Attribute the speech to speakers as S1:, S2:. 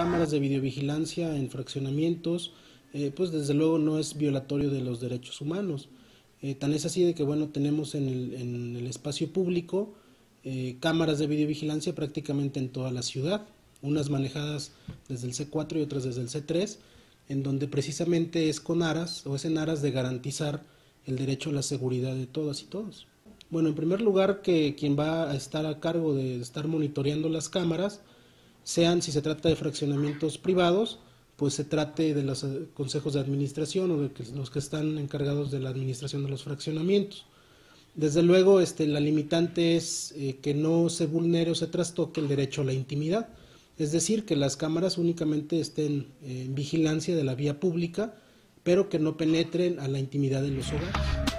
S1: cámaras de videovigilancia en fraccionamientos, eh, pues desde luego no es violatorio de los derechos humanos. Eh, tan es así de que bueno, tenemos en el, en el espacio público eh, cámaras de videovigilancia prácticamente en toda la ciudad, unas manejadas desde el C4 y otras desde el C3, en donde precisamente es con aras o es en aras de garantizar el derecho a la seguridad de todas y todos. Bueno, en primer lugar, que quien va a estar a cargo de estar monitoreando las cámaras, sean si se trata de fraccionamientos privados, pues se trate de los eh, consejos de administración o de los que están encargados de la administración de los fraccionamientos. Desde luego, este, la limitante es eh, que no se vulnere o se trastoque el derecho a la intimidad, es decir, que las cámaras únicamente estén en vigilancia de la vía pública, pero que no penetren a la intimidad de los hogares.